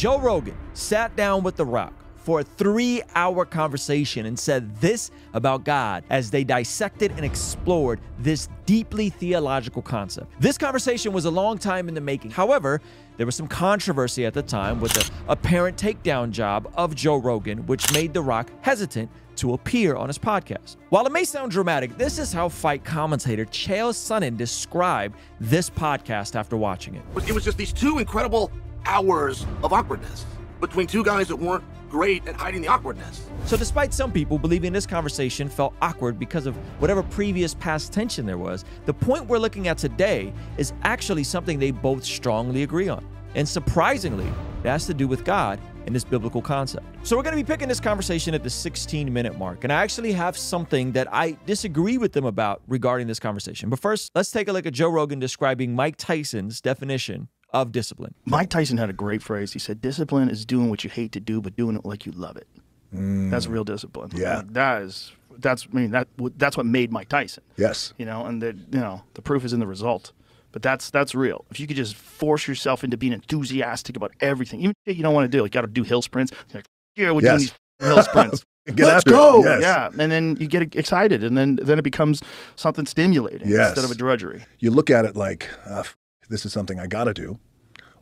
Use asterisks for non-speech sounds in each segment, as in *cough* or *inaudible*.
Joe Rogan sat down with The Rock for a three hour conversation and said this about God as they dissected and explored this deeply theological concept. This conversation was a long time in the making. However, there was some controversy at the time with the apparent takedown job of Joe Rogan, which made The Rock hesitant to appear on his podcast. While it may sound dramatic, this is how fight commentator Chael Sonnen described this podcast after watching it. It was just these two incredible hours of awkwardness between two guys that weren't great at hiding the awkwardness. So, despite some people believing this conversation felt awkward because of whatever previous past tension there was, the point we're looking at today is actually something they both strongly agree on. And surprisingly, it has to do with God and this biblical concept. So, we're going to be picking this conversation at the 16 minute mark. And I actually have something that I disagree with them about regarding this conversation. But first, let's take a look at Joe Rogan describing Mike Tyson's definition of discipline. Mike Tyson had a great phrase. He said, "Discipline is doing what you hate to do, but doing it like you love it." That's real discipline. Yeah. Like, that is. That's. I mean, that. That's what made Mike Tyson. Yes. You know, and the you know the proof is in the result. But that's that's real. If you could just force yourself into being enthusiastic about everything, even if you don't want to do, like, got to do hill sprints. You're like, yeah, we're Yes. doing these *laughs* hill sprints. *laughs* Get Let's go. Yes. Yeah, and then you get excited, and then then it becomes something stimulating Yes. instead of a drudgery. You look at it like uh, f- this is something I got to do,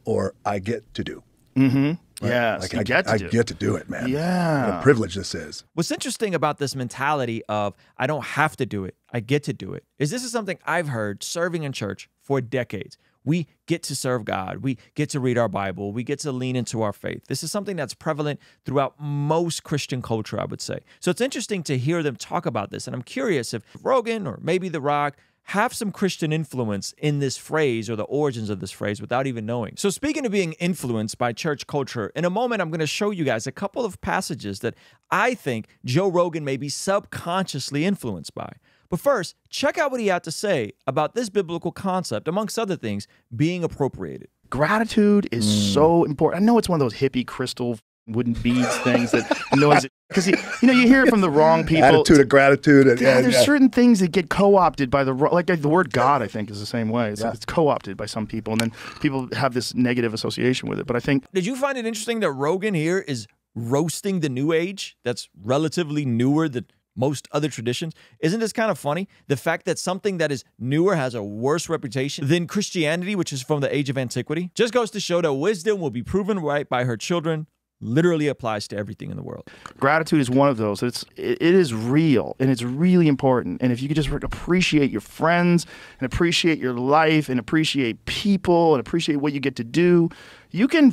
or I get to do. Mm-hmm. right? Yeah, like I get to I do. get to do it, man. Yeah, What a privilege this is. What's interesting about this mentality of I don't have to do it, I get to do it, is this is something I've heard serving in church for decades. We get to serve God. We get to read our Bible. We get to lean into our faith. This is something that's prevalent throughout most Christian culture, I would say. So it's interesting to hear them talk about this. And I'm curious if Rogan or maybe The Rock have some Christian influence in this phrase or the origins of this phrase without even knowing. So, speaking of being influenced by church culture, in a moment, I'm going to show you guys a couple of passages that I think Joe Rogan may be subconsciously influenced by. But first, check out what he had to say about this biblical concept, amongst other things, being appropriated. Gratitude is Mm. so important. I know it's one of those hippie crystal wooden beads things that no one's *laughs* because you, you know you hear it from the wrong people. Attitude of gratitude. And, Yeah, and- there's yeah. certain things that get co-opted by the like the word God. I think is the same way. It's, Yeah. it's co-opted by some people, and then people have this negative association with it. But I think Did you find it interesting that Rogan here is roasting the new age that's relatively newer than most other traditions? Isn't this kind of funny? The fact that something that is newer has a worse reputation than Christianity, which is from the age of antiquity, just goes to show that wisdom will be proven right by her children. Literally applies to everything in the world. gratitude is one of those. It's it, is real and it's really important. And if you could just appreciate your friends and appreciate your life and appreciate people and appreciate what you get to do, you can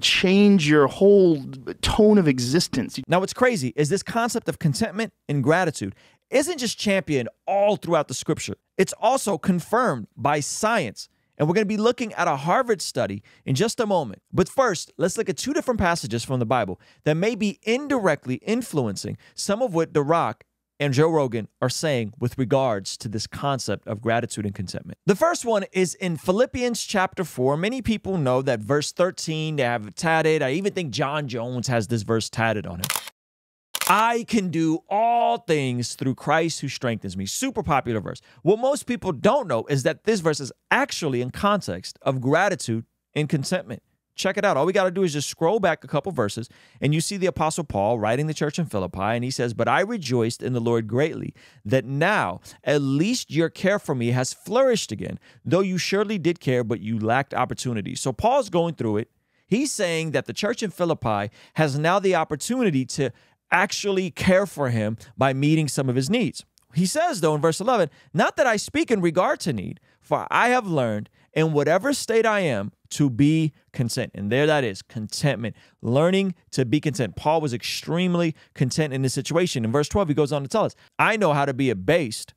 change your whole tone of existence. Now, what's crazy is this concept of contentment and gratitude isn't just championed all throughout the scripture, it's also confirmed by science. And we're going to be looking at a Harvard study in just a moment. But first, let's look at two different passages from the Bible that may be indirectly influencing some of what The Rock and Joe Rogan are saying with regards to this concept of gratitude and contentment. The first one is in Philippians chapter 4. Many people know that verse 13, they have it tatted. I even think Jon Jones has this verse tatted on him. I can do all things through Christ who strengthens me. Super popular verse. What most people don't know is that this verse is actually in context of gratitude and contentment. Check it out. All we got to do is just scroll back a couple verses, and you see the Apostle Paul writing the church in Philippi, and he says, But I rejoiced in the Lord greatly that now at least your care for me has flourished again, though you surely did care, but you lacked opportunity. So Paul's going through it. He's saying that the church in Philippi has now the opportunity to actually care for him by meeting some of his needs. He says, though, in verse 11, Not that I speak in regard to need, for I have learned in whatever state I am to be content. And there that is contentment, learning to be content. Paul was extremely content in this situation. In verse 12, he goes on to tell us, I know how to be abased.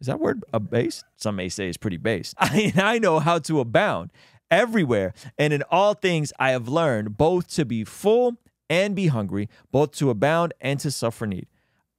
Is that word abased? Some may say it's pretty based. *laughs* I, I know how to abound everywhere. And in all things, I have learned both to be full and be hungry, both to abound and to suffer need.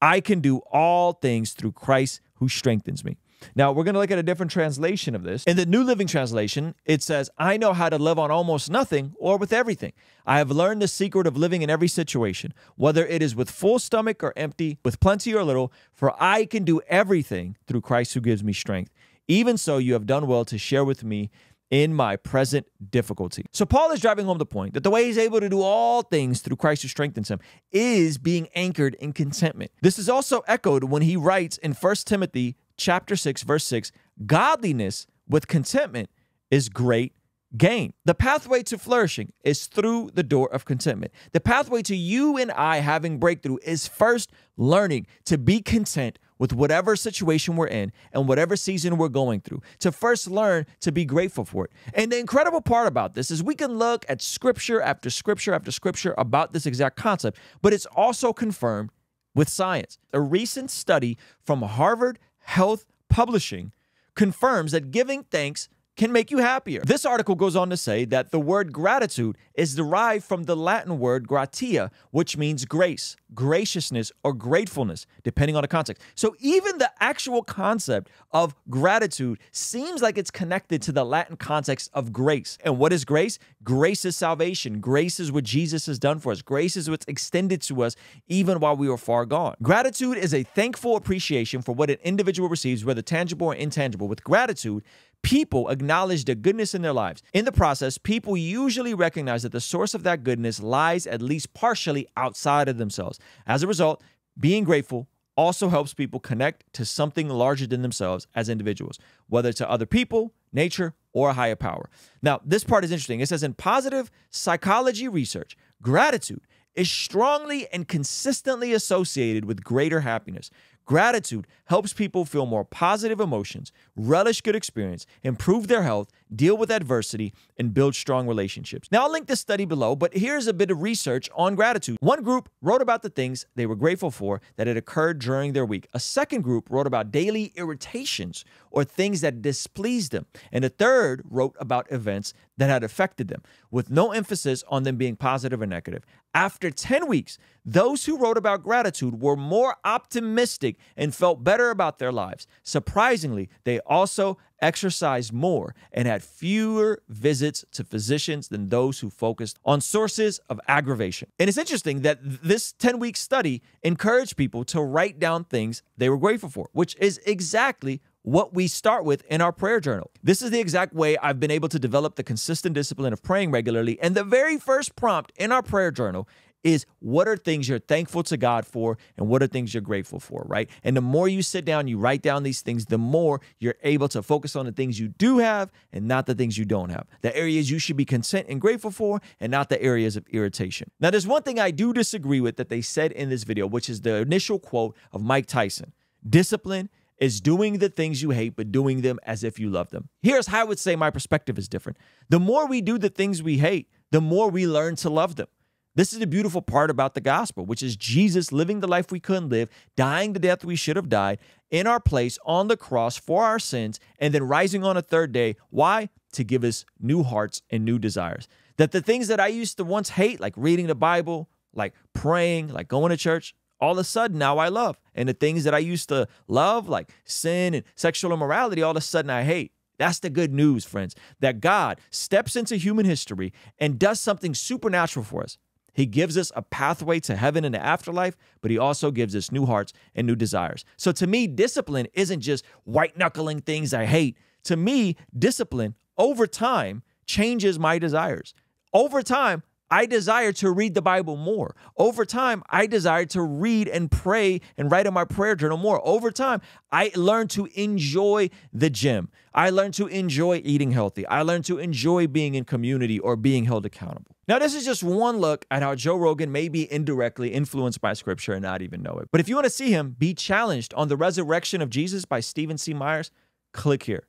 I can do all things through Christ who strengthens me. Now, we're going to look at a different translation of this. In the New Living Translation, it says, I know how to live on almost nothing or with everything. I have learned the secret of living in every situation, whether it is with full stomach or empty, with plenty or little, for I can do everything through Christ who gives me strength. Even so, you have done well to share with me in my present difficulty. So, Paul is driving home the point that the way he's able to do all things through Christ who strengthens him is being anchored in contentment. This is also echoed when he writes in 1 Timothy chapter 6 verse 6, godliness with contentment is great gain. The pathway to flourishing is through the door of contentment. The pathway to you and I having breakthrough is first learning to be content with whatever situation we're in and whatever season we're going through, to first learn to be grateful for it. And the incredible part about this is we can look at scripture after scripture after scripture about this exact concept, but it's also confirmed with science. A recent study from Harvard Health Publishing confirms that giving thanks can make you happier. This article goes on to say that the word gratitude is derived from the Latin word gratia, which means grace, graciousness, or gratefulness, depending on the context. So even the actual concept of gratitude seems like it's connected to the Latin context of grace. And what is grace? Grace is salvation. Grace is what Jesus has done for us. Grace is what's extended to us even while we were far gone. Gratitude is a thankful appreciation for what an individual receives, whether tangible or intangible. With gratitude, people acknowledge the goodness in their lives. In the process, people usually recognize that the source of that goodness lies at least partially outside of themselves. As a result, being grateful also helps people connect to something larger than themselves as individuals, whether to other people, nature, or a higher power. Now, this part is interesting. It says in positive psychology research, gratitude is strongly and consistently associated with greater happiness. Gratitude helps people feel more positive emotions, relish good experience, improve their health, deal with adversity, and build strong relationships. Now, I'll link this study below, but here's a bit of research on gratitude. One group wrote about the things they were grateful for that had occurred during their week. A second group wrote about daily irritations or things that displeased them. And a third wrote about events that had affected them, with no emphasis on them being positive or negative. After 10 weeks, those who wrote about gratitude were more optimistic and felt better about their lives. Surprisingly, they also exercised more and had fewer visits to physicians than those who focused on sources of aggravation. And it's interesting that this 10 week study encouraged people to write down things they were grateful for, which is exactly what we start with in our prayer journal. This is the exact way I've been able to develop the consistent discipline of praying regularly. And the very first prompt in our prayer journal is what are things you're thankful to God for and what are things you're grateful for, right? And the more you sit down, you write down these things, the more you're able to focus on the things you do have and not the things you don't have. The areas you should be content and grateful for and not the areas of irritation. Now, there's one thing I do disagree with that they said in this video, which is the initial quote of Mike Tyson discipline is doing the things you hate, but doing them as if you love them. Here's how I would say my perspective is different. The more we do the things we hate, the more we learn to love them. This is the beautiful part about the gospel, which is Jesus living the life we couldn't live, dying the death we should have died in our place on the cross for our sins, and then rising on a third day. Why? To give us new hearts and new desires. That the things that I used to once hate, like reading the Bible, like praying, like going to church, all of a sudden now I love. And the things that I used to love, like sin and sexual immorality, all of a sudden I hate. That's the good news, friends, that God steps into human history and does something supernatural for us. He gives us a pathway to heaven and the afterlife, but he also gives us new hearts and new desires. So to me, discipline isn't just white knuckling things I hate. To me, discipline over time changes my desires. Over time, I desire to read the Bible more. Over time, I desire to read and pray and write in my prayer journal more. Over time, I learn to enjoy the gym. I learn to enjoy eating healthy. I learn to enjoy being in community or being held accountable. Now, this is just one look at how Joe Rogan may be indirectly influenced by scripture and not even know it. But if you want to see him be challenged on the resurrection of Jesus by Stephen C. Myers, click here.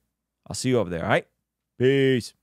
I'll see you over there, all right? Peace.